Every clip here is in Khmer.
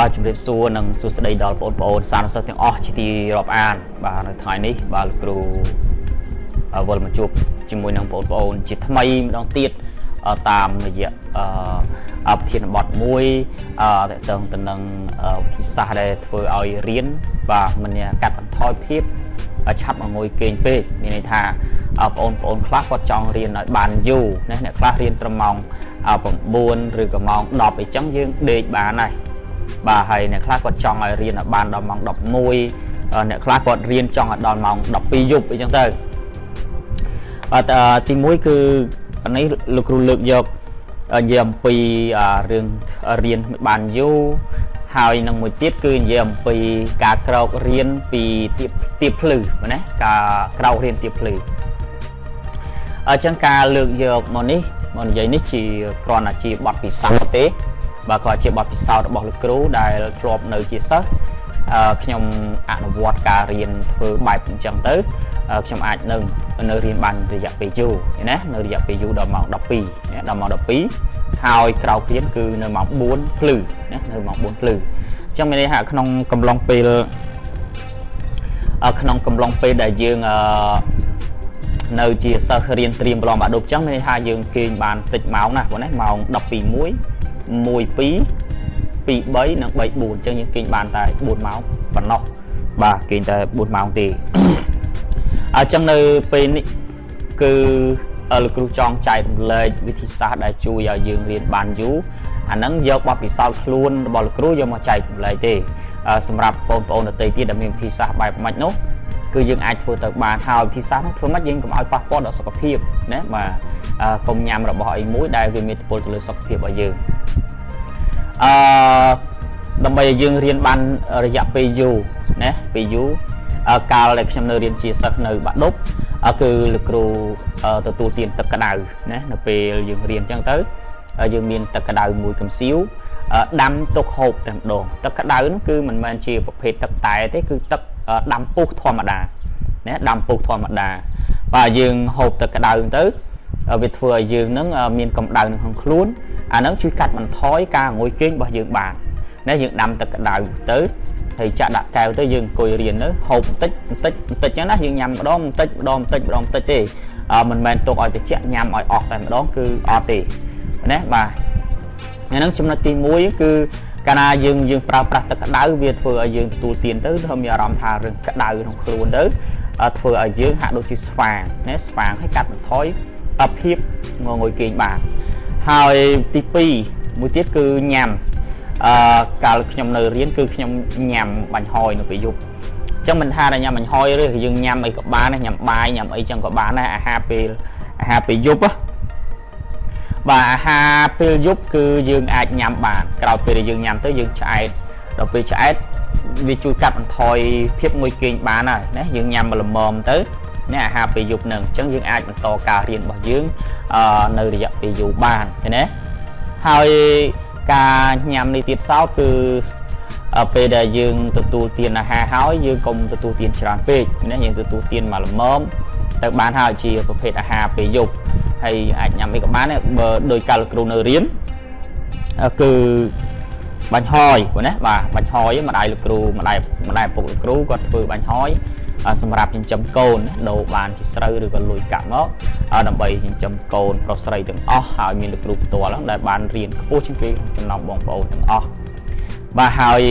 បាទជំរាបសួរនិងសួស្តីដល់បងប្អូនសាស្ត្រសិស្សទាំងអស់ជាទីរាប់អាន បាទនៅថ្ងៃនេះបាទលោកគ្រូវិលមកជួបជាមួយនឹងបងប្អូន ជាថ្មីម្ដងទៀតតាមរយៈអប្រធានបទមួយតកតងទៅនឹងវិធីសាស្ត្រដែលធ្វើឲ្យរៀនបាទមិនកាត់បន្ថយភាពឆាប់ងុយគេងពេកមានន័យថាបងប្អូនខ្លះគាត់ចង់រៀនឲ្យបានយូរណាអ្នកខ្លះរៀនត្រឹមម៉ោង9ឬក៏ម៉ោង10អីចឹងយើងដេកបានហើយ បាទហើយអ្នកខ្លះគាត់ចង់ឲ្យរៀនឲ្យបានដល់ម៉ោង11អ្នកខ្លះគាត់រៀនចង់ឲ្យដល់ម៉ោង12យប់អីចឹងទៅបាទទី1គឺនេះលោកគ្រូលើកយកនិយាយអំពីរឿងរៀនបានយូរហើយនឹងមួយទៀតគឺនិយាយអំពីការក្រោករៀនពីទៀបទៀបភ្លឺណាការក្រោករៀនទៀបភ្លឺអញ្ចឹងការលើកយកមកនេះមកនិយាយនេះជាគ្រាន់តែជាបទពិសោធន៍ទេ បើក៏ជាបទពិសោធន៍របស់លោកគ្រូដែលធ្លាប់នៅជាសិស្សខ្ញុំអនុវត្តការរៀនធ្វើបែបអញ្ចឹងទៅខ្ញុំអាចនៅនៅរៀនបានរយៈពេលយូរណានៅរយៈពេលយូរដល់ម៉ោង12ណាដល់ម៉ោង12ហើយក្រៅរៀនគឺនៅម៉ោង4ភ្លឺណានៅម៉ោង4ភ្លឺអញ្ចឹងមានន័យថាក្នុងកំឡុងពេលក្នុងកំឡុងពេលដែលយើងនៅជាសិស្សរៀនត្រៀមប្រឡងបាក់ឌុបអញ្ចឹងមានន័យថាយើងគេងបានតិចម៉ោងណាបងណាម៉ោង12 1 1 2 2 3និង3 4អញ្ចឹងយើងគេងបានតែ4ម៉ោងប៉ុណ្ណោះបាទគេងតែ4ម៉ោងទេអញ្ចឹងនៅពេលនេះគឺលោកគ្រូចង់ចែករំលែកវិធីសាស្ត្រដែលជួយឲ្យយើងរៀនបានយូរអាហ្នឹងយកបទពិសោធន៍ខ្លួនរបស់លោកគ្រូយកមកចែករំលែកទេសម្រាប់បងប្អូនដទៃទៀតដែលមានវិធីសាស្ត្របែបម៉េចនោះគឺយើងអាចធ្វើទៅបានហើយវិធីសាស្ត្រនោះធ្វើម៉េចយើងកុំឲ្យប៉ះពាល់ដល់សុខភាពណាបាទកុំញ៉ាំរបស់អីមួយដែលវាមានឥទ្ធិពលទៅលើសុខភាពរបស់យើង អឺដើម្បីឲ្យយើងរៀនបានរយៈពេលយូរណាពេលយូរកាលដែលខ្ញុំនៅរៀនជាសិស្សនៅបាក់ឌុបគឺលោកគ្រូទទួលទានទឹកក្តៅណានៅពេលយើងរៀនអញ្ចឹងទៅយើងមានទឹកក្តៅមួយកំសៀវដាំទុកហូបតែម្ដងទឹកក្តៅនោះគឺមិនមែនជាប្រភេទទឹកតែទេគឺទឹកដាំពុះធម្មតាណាដាំពុះធម្មតាបាទយើងហូបទឹកក្តៅទៅ វាធ្វើឲ្យយើងនឹងមានកម្ដៅនៅក្នុងខ្លួនអានឹងជួយកាត់បន្ថយការងុយគេងរបស់យើងបានណាយើងដាំទឹកក្តៅទៅហើយចាក់ដាក់កែវទៅយើងអង្គុយរៀនទៅហូបបន្តិចបន្តិចបន្តិចចឹងណាយើងញ៉ាំម្ដងបន្តិចម្ដងបន្តិចម្ដងបន្តិចទេមិនមែនទុកឲ្យត្រជាក់ញ៉ាំឲ្យអស់តែម្ដងគឺអត់ទេណាបាទហ្នឹងចំណុចទី1គឺកាលណាយើងយើងប្រើប្រាស់ទឹកក្តៅវាធ្វើឲ្យយើងទទួលទានទៅធ្វើមានអារម្មណ៍ថារឿងក្តៅក្នុងខ្លួនទៅធ្វើឲ្យយើងហាក់ដូចជាស្វាងណាស្វាងហើយកាត់បន្ថយ ភាពងងុយគេងបានហើយទី2មួយទៀតគឺញ៉ាំអឺកាលខ្ញុំនៅរៀនគឺខ្ញុំញ៉ាំបាញ់ហយនៅពេលយប់អញ្ចឹងមិនថាតែញ៉ាំបាញ់ហយឬយើងញ៉ាំអីក៏បានដែរញ៉ាំបាយញ៉ាំអីចឹងក៏បានដែរអាហារពេលអាហារពេលយប់បាទអាហារពេលយប់គឺយើងអាចញ៉ាំបានក្រោយពេលដែលយើងញ៉ាំទៅយើងឆ្អែតដល់ពេលឆ្អែតវាជួយកាត់បន្ថយភាពងុយគេងបានហើយណាយើងញ៉ាំល្មមទៅ ណាអាហារពេលយប់នឹងអញ្ចឹងយើងអាចបន្តការរៀនរបស់យើងនៅរយៈពេលយូរបានឃើញទេហើយការញ៉ាំនេះទៀតសោតគឺពេលដែលយើងទទួលទានអាហារហើយយើងកុំទទួលទានច្រើនពេកណាយើងទទួលទានមកល្មមទៅបានហើយជាប្រភេទអាហារពេលយប់ហើយអាចញ៉ាំអីក៏បានបើដោយកាលគ្រូនៅរៀនគឺបាញ់ហយណាបាទបាញ់ហយម្ដាយលោកគ្រូម្ដាយម្ដាយពុកលោកគ្រូគាត់ធ្វើបាញ់ហយ សម្រាប់ចិញ្ចឹមកូនដូរបានជាស្រូវឬក៏លុយកាក់មកដើម្បីចិញ្ចឹមកូនប្រុសស្រីទាំងអស់ហើយមានលោកគ្រូផ្ទាល់ដែលបានរៀនខ្ពស់ជាងគេចំណោមបងប្អូនទាំងអស់បាទហើយ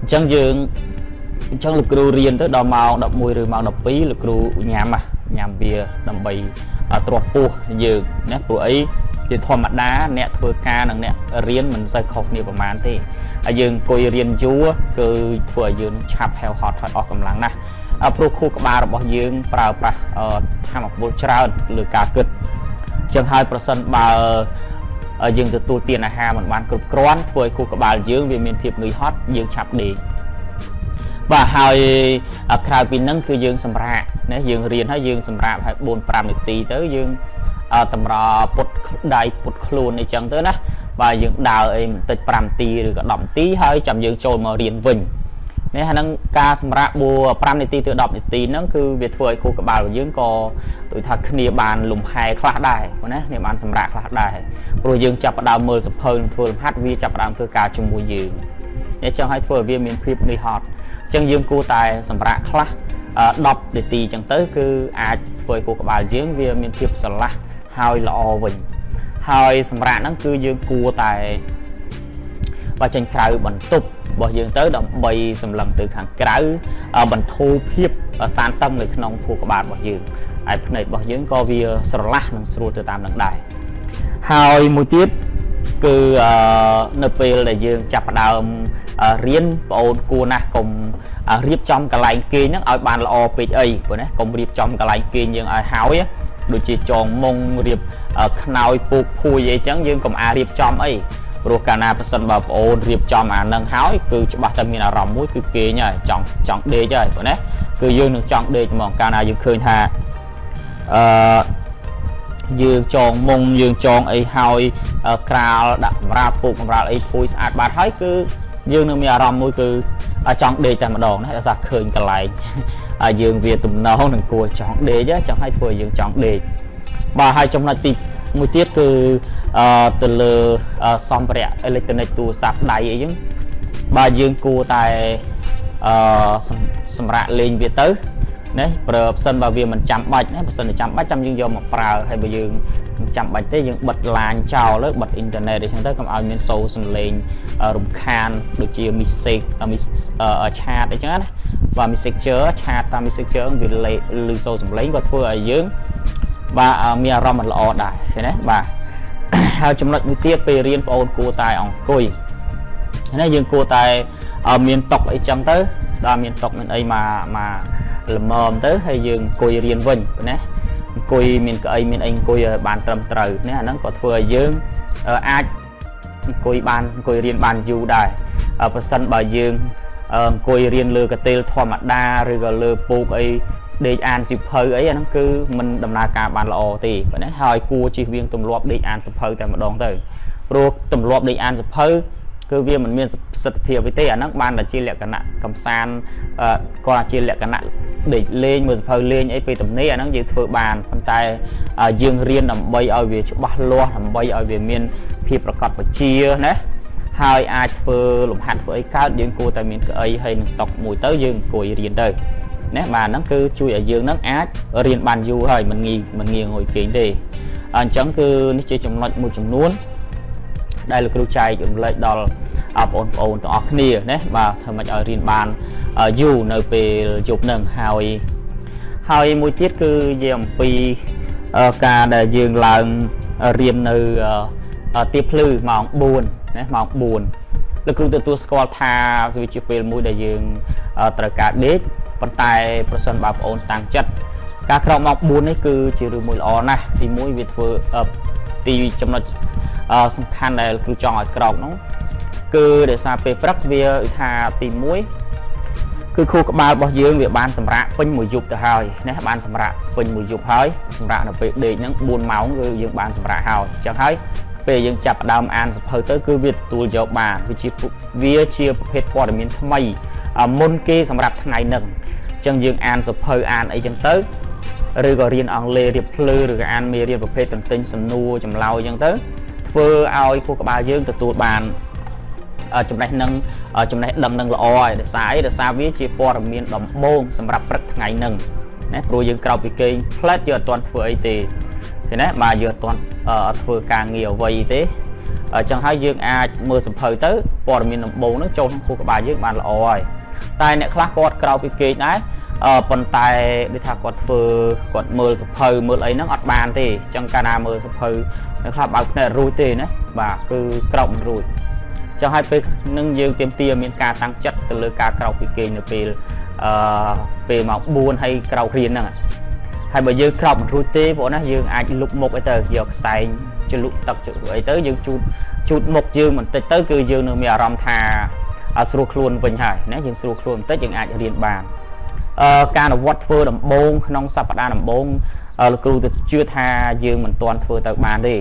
អញ្ចឹងយើងអញ្ចឹងលោកគ្រូរៀនទៅដល់ម៉ោង11ឬម៉ោង12លោកគ្រូញ៉ាំញ៉ាំវាដើម្បីទ្រាស់ពោះយើងណាព្រោះអី ជាធម្មតាអ្នកធ្វើការនិងអ្នករៀនមិនសូវខុសគ្នាប្រហែលទេហើយយើងអង្គុយរៀនយូរគឺធ្វើឲ្យយើងឆាប់ហែវហត់ហើយអស់កម្លាំងណាស់ព្រោះខួរក្បាលរបស់យើងប្រើប្រាស់ធម៌ពលច្រើនលើការគិតចឹងហើយប្រសិនបើយើងទទួលទានអាហារមិនបានគ្រប់គ្រាន់ធ្វើឲ្យខួរក្បាលយើងវាមានភាពនឿយហត់យើងឆាប់ដេកបាទហើយក្រៅពីហ្នឹងគឺយើងសម្រាកណាយើងរៀនហើយយើងសម្រាកហើយ4 5នាទីទៅយើង តម្រពុតដៃពុតខ្លួនអីចឹងទៅណាបាទយើងដើរអីបន្តិច5នាទីឬក៏10នាទីហើយចាំយើងចូលមករៀនវិញនេះហ្នឹងការសម្រាប់បួ5នាទីទៅ10នាទីហ្នឹងគឺវាធ្វើឲ្យខួរក្បាលរបស់យើងក៏ដូចថាគ្នាបានលំហែខ្លះដែរបងណានេះបានសម្រាប់ខ្លះដែរព្រោះយើងចាប់ផ្ដើមមើលសភៅនិងធ្វើលំហាត់វាចាប់ផ្ដើមធ្វើការជាមួយយើងនេះចង់ឲ្យធ្វើឲ្យវាមានភាពនឿយហត់អញ្ចឹងយើងគួរតែសម្រាប់ខ្លះ10នាទីអញ្ចឹងទៅគឺអាចធ្វើឲ្យខួរក្បាលយើងវាមានភាពស្រឡះ ហើយល្អវិញហើយសម្រាប់ហ្នឹងគឺយើងគួរតែបើចេញក្រៅបន្ទប់របស់យើងទៅដើម្បីសម្លឹងទៅខាងក្រៅបន្ធូរភាពតានតឹងនៅក្នុងខួរក្បាលរបស់យើងហើយភ្នែករបស់យើងក៏វាស្រឡះនិងស្រួលទៅតាមនឹងដែរហើយមួយទៀតគឺនៅពេលដែលយើងចាប់ផ្ដើមរៀនបងអូនគួរណាស់កុំរៀបចំកន្លែងគេងហ្នឹងឲ្យបានល្អពេកអីព្រោះណាកុំរៀបចំកន្លែងគេងយើងឲ្យហើយ ដូចជាចងមុងរៀបខ្នើយពូកភួយអីចឹងយើងកុំអារៀបចំអីព្រោះកាលណាប្រសិនបើបងអូនរៀបចំអានឹងហើយគឺច្បាស់តែមានអារម្មណ៍មួយគឺគេងហើយចង់ចង់ដេកហើយបងណាគឺយើងនឹងចង់ដេកហ្មងកាលណាយើងឃើញថាអឺយើងចងមុងយើងចងអីហើយក្រាលដាក់កម្រាលពុកកម្រាលអីភួយស្អាតបាត់ហើយគឺយើងនឹងមានអារម្មណ៍មួយគឺចង់ដេកតែម្ដងណាដោយសារឃើញកន្លែង យើងវាទំនងនឹងគួរចង់ដេកចង់ឲ្យធ្វើឲ្យយើងចង់ដេកបាទហើយចំណុចទីមួយទៀតគឺអឺទៅលើសម្ភារៈអេឡិចត្រូនិកទូរស័ព្ទដៃអីចឹងបាទយើងគួរតែអឺសម្រាប់លេងវាទៅណាប្រើផ្សិនបើវាមិនចាំបាច់ណាបើសិនតែចាំបាច់ចាំយើងយកមកប្រើហើយបើយើងមិន ចាំបាច់ទេយើងបិទឡាញចោលទៅបិទអ៊ីនធឺណិតអីចឹងទៅកុំឲ្យមានសូរសំឡេងរំខានដូចជា mistake ឆាតអីចឹងណាបាទ messenger ឆាតតាម messenger វាលឺសូរសំឡេងក៏ធ្វើឲ្យយើងបាទមានអារម្មណ៍មិនល្អដែរឃើញទេបាទហើយចំណុចមួយទៀតពេលរៀនបងអូនគួរតែអង្គុយណាយើងគួរតែមានតុកអីចឹងទៅដល់មានតុកមានអីមកមកល្មមទៅហើយយើងអង្គុយរៀនវិញណា អង្គុយមានកៅអីមានអីអង្គុយឲ្យបានត្រឹមត្រូវនេះអាហ្នឹងក៏ធ្វើឲ្យយើងអាចអង្គុយបានអង្គុយរៀនបានយូរដែរប្រសិនបើយើងអង្គុយរៀនលើកតេលធម្មតាឬក៏លើពូកអីដេកអានសិភៅអីអាហ្នឹងគឺมันដំណើរការបានល្អទេបាទណាហើយគួរជិះវៀងទម្លាប់ដេកអានសិភៅតែម្ដងទៅព្រោះទម្លាប់ដេកអានសិភៅ គឺវាមិនមានប្រសិទ្ធភាពទេអាហ្នឹងបានតែជាលក្ខណៈកំសាន្តគាត់ជាលក្ខណៈដេកលេងមើលសិភៅលេងអីពេលទំនេរអាហ្នឹងយើងធ្វើបានប៉ុន្តែយើងរៀនដើម្បីឲ្យវាច្បាស់លាស់ដើម្បីឲ្យវាមានភាពប្រកបវិជ្ជាណាហើយអាចធ្វើលំហាត់ធ្វើអីកើតយើងគួរតែមានកៅអីហើយនឹងតុកមួយទៅយើងអង្គុយរៀនទៅណាបាទហ្នឹងគឺជួយឲ្យយើងហ្នឹងអាចរៀនបានយូរហើយមិនងាយមិនងាយងុយគេងទេអញ្ចឹងគឺនេះជាចំណុចមួយចំនួន ដែលលោកគ្រូចែករំលែកដល់បងប្អូនទាំងអស់គ្នាណាបាទធ្វើម៉េចឲ្យរៀនបានយូរនៅពេលយប់ហ្នឹងហើយហើយមួយទៀតគឺនិយាយអំពីការដែលយើងឡើងរៀននៅទៀបភ្លឺម៉ោង4ណាម៉ោង4លោកគ្រូទទួលស្គាល់ថាវាជាពេលមួយដែលយើងត្រូវការដេកប៉ុន្តែប្រសិនបើបងអូនតាំងចិត្តការក្រោកម៉ោង4នេះគឺជារឿងមួយល្អណាស់ទី1វាធ្វើទីចំណុច សំខាន់ដែលគ្រូចង់ឲ្យក្រោកនោះគឺដោយសារពេលព្រឹកវាថាទី1គឺខួរក្បាលរបស់យើងវាបានសម្រាកពេញមួយយប់ទៅហើយណាបានសម្រាកពេញមួយយប់ហើយសម្រាកនៅពេលដេកហ្នឹង4ម៉ោងគឺយើងបានសម្រាកហើយអញ្ចឹងហើយពេលយើងចាប់ផ្ដើមអានសភៅទៅគឺវាទទួលយកបានវាជាវាជាប្រភេទព័ត៌មានថ្មីមុនគេសម្រាប់ថ្ងៃហ្នឹងអញ្ចឹងយើងអានសភៅអានអីចឹងទៅឬក៏រៀនអង់គ្លេសរៀបភ្លឺឬក៏អានមេរៀនប្រភេទទន្ទិញសំណួរចម្លើយចឹងទៅ ធ្វើឲ្យខួរក្បាលយើងទទួលបានចំណេះនឹងចំណេះដឹងនឹងល្អហើយដោយសារអីដោយសារវាជាព័ត៌មានដំបូងសម្រាប់ព្រឹកថ្ងៃហ្នឹងណាព្រោះយើងក្រោកពីគេងផ្លែតយើងអត់ទាន់ធ្វើអីទេឃើញណាបាទយើងអត់ទាន់ធ្វើការងារអ្វីទេអញ្ចឹងហើយយើងអាចមើលសភៅទៅព័ត៌មានដំបូងហ្នឹងចូលក្នុងខួរក្បាលយើងបានល្អហើយតែអ្នកខ្លះគាត់ក្រោកពីគេងដែរអឺ ប៉ុន្តែដូចថាគាត់ធ្វើគាត់មើលសភៅមើលអីហ្នឹងអត់បានទេអញ្ចឹងកាលណាមើលសភៅអ្នកខ្លះបើកភ្នែករួចទេណាបាទគឺក្រោកមិនរួចចឹងហើយពេលនឹងយើងទៀមទាមានការតាំងចិត្តទៅលើការក្រោកពីគេងនៅពេលអឺពេលម៉ោង4ហើយក្រោករៀនហ្នឹងហើយបើយើងក្រោកមិនរួចទេបងណាយើងអាចលុបមុខអីទៅយកខ្សែងជលុកទឹកជលុកអីទៅយើងជូតជូតមុខយើងបន្តិចទៅគឺយើងនឹងមានអារម្មណ៍ថាស្រួលខ្លួនវិញហើយណាយើងស្រួលខ្លួនបន្តិចយើងអាចរៀនបានអឺ ការអនុវត្តធ្វើដំបូងក្នុងសប្តាហ៍ដំបូងលោកគ្រូទៅជឿថាយើងមិនទាន់ធ្វើទៅបានទេ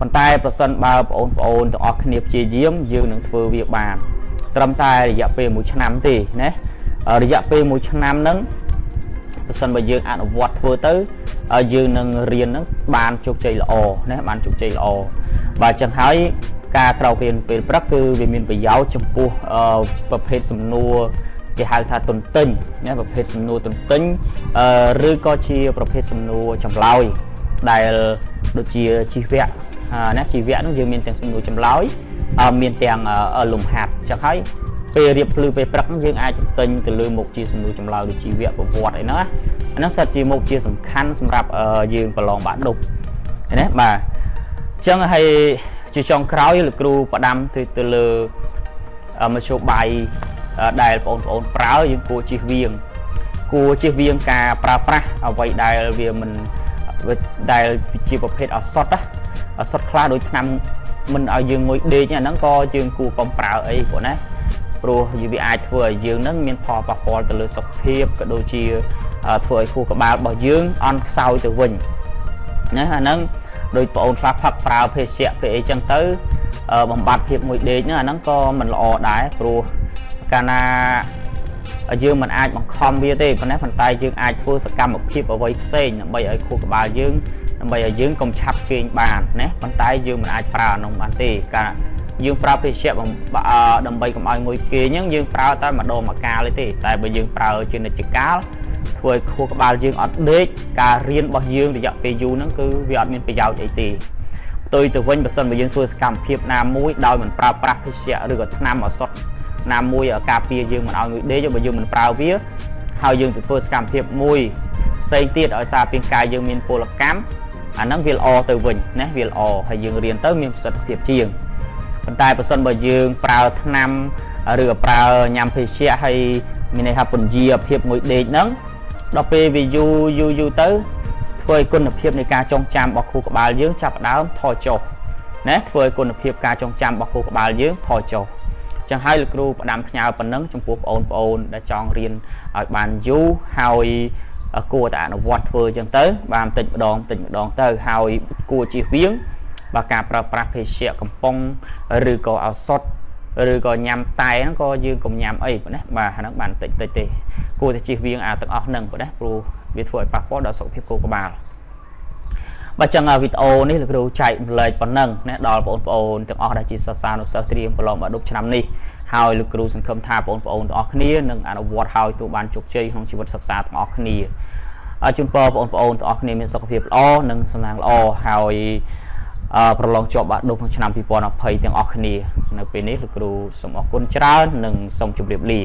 ប៉ុន្តែប្រសិនបើបងប្អូនទាំងអស់គ្នាព្យាយាមយើងនឹងធ្វើវាបាន ត្រឹមតែរយៈពេល1ឆ្នាំទេណារយៈពេល1ឆ្នាំហ្នឹងបើសិនបើយើងអនុវត្តធ្វើទៅយើងនឹងរៀនហ្នឹងបានជោគជ័យល្អណាបានជោគជ័យល្អបាទអញ្ចឹងហើយការក្រោករៀនពេលព្រឹកគឺវាមានប្រយោជន៍ចំពោះប្រភេទសំណួរ គេហៅថាទុនទិញណាប្រភេទសំណួរទុនទិញឬក៏ជាប្រភេទសំណួរចម្លើយដែលដូចជាជីវៈណាជីវៈនោះយើងមានទាំងសំណួរចម្លើយមានទាំងលំហាត់អញ្ចឹងហើយពេលរៀបភ្លឺពេលព្រឹកយើងអាចទិញទៅលើមុខជាសំណួរចម្លើយដូចជីវៈប្រវត្តិអីហ្នឹងណាអាហ្នឹងសិតជាមុខជាសំខាន់សម្រាប់យើងប្រឡងបាក់ឌុបណាបាទអញ្ចឹងហើយជាចុងក្រោយលោកគ្រូផ្ដាំទៅទៅលើមធ្យោបាយ ដែលបងប្អូនប្រើយើងគួរជិះវៀងគួរជិះវៀងការប្រើប្រាស់អ្វីដែលវាមិនដែលជាប្រភេទអសតណាអសតខ្លះដូចឆ្នាំមិនឲ្យយើងងុយដេកអាហ្នឹងក៏យើងគួរកុំប្រើអីព្រោះណាព្រោះវាអាចធ្វើឲ្យយើងនឹងមានផលប៉ះពាល់ទៅលើសុខភាពក៏ដូចជាធ្វើឲ្យខួរក្បាលរបស់យើងអន់ខ្សោយទៅវិញណាអាហ្នឹងដោយបងអូនខ្លះផឹកប្រើភេសជ្ជៈភេអីចឹងទៅបំបត្តិភាពមួយដេកហ្នឹងអាហ្នឹងក៏មិនល្អដែរព្រោះ កាលណាយើងមិនអាចបង្ខំវាទេប៉ុន្តែប៉ុន្តែយើងអាចធ្វើសកម្មភាពអ្វីផ្សេងដើម្បីឲ្យខួរក្បាលយើងដើម្បីឲ្យយើងកុំឆាប់គេងបានណាប៉ុន្តែយើងមិនអាចប្រើអានោះបានទេកាលយើងប្រើភេសជ្ជៈដើម្បីកុំឲ្យងុយគេអញ្ចឹងយើងប្រើតែម្ដងមួយកាលទេតែបើយើងប្រើជានិច្ចកាលធ្វើឲ្យខួរក្បាលយើងអត់ដេកការរៀនរបស់យើងរយៈពេលយូរហ្នឹងគឺវាអត់មានប្រយោជន៍អីទេផ្ទុយទៅវិញបើសិនបើយើងធ្វើសកម្មភាពណាមួយដោយមិនប្រើប្រាស់ភេសជ្ជៈឬក៏ថ្នាំឱសថ ណាមួយការពារយើងមិនឲ្យងុយដេកបើយើងមិនប្រើវាហើយយើងទៅធ្វើសកម្មភាពមួយផ្សេងទៀតឲ្យសារពាង្គកាយយើងមានពលកម្មអាហ្នឹងវាល្អទៅវិញណាវាល្អហើយយើងរៀនទៅមានប្រសិទ្ធភាពជាងប៉ុន្តែបើសិនបើយើងប្រើថ្នាំឬក៏ប្រើញ៉ាំភេសជ្ជៈហើយមានន័យថាពន្យាភាពមួយដេកហ្នឹងដល់ពេលវាយូរយូរយូរទៅធ្វើឲ្យគុណភាពនៃការចងចាំរបស់ខួរក្បាលយើងចាប់ផ្ដើមថយចុះណាធ្វើឲ្យគុណភាពការចងចាំរបស់ខួរក្បាលយើងថយចុះ ចឹងហើយលោកគ្រូផ្ដាំផ្ញើប៉ុណ្ណឹងចំពោះបងប្អូនដែលចង់រៀនឲ្យបានយូរហើយគួរតែអនុវត្តធ្វើចឹងទៅបានបន្តិចម្ដងបន្តិចម្ដងទៅហើយគួរជៀសវាងបើការប្រើប្រាស់ភេសជ្ជៈកំប៉ុងឬក៏ឱសថឬក៏ញ៉ាំតែហ្នឹងក៏យើងកុំញ៉ាំអីប៉ុណ្ណេះបាទហ្នឹងបានតិចតិចទេគួរតែជៀសវាងអាទាំងអស់ហ្នឹងប៉ុណ្ណេះព្រោះវាធ្វើឲ្យប៉ះពាល់ដល់សុខភាពខួរក្បាល បាទចឹងវីដេអូនេះលោកគ្រូចែកម្លែកប៉ុណ្ណឹងណាដល់បងប្អូនទាំងអស់ដែលជាសិស្សានុសិស្សត្រៀមប្រឡងបាក់ឌុបឆ្នាំនេះហើយលោកគ្រូសង្ឃឹមថាបងប្អូនទាំងអស់គ្នានឹងអនុវត្តហើយទូបានជោគជ័យក្នុងជីវិតសិក្សាទាំងអស់គ្នាជូនពរបងប្អូនទាំងអស់គ្នាមានសុខភាពល្អនិងសំណាងល្អហើយប្រឡងជាប់បាក់ឌុបក្នុងឆ្នាំ2020ទាំងអស់គ្នា នៅពេលនេះលោកគ្រូសូមអរគុណច្រើននិងសូមជម្រាបលា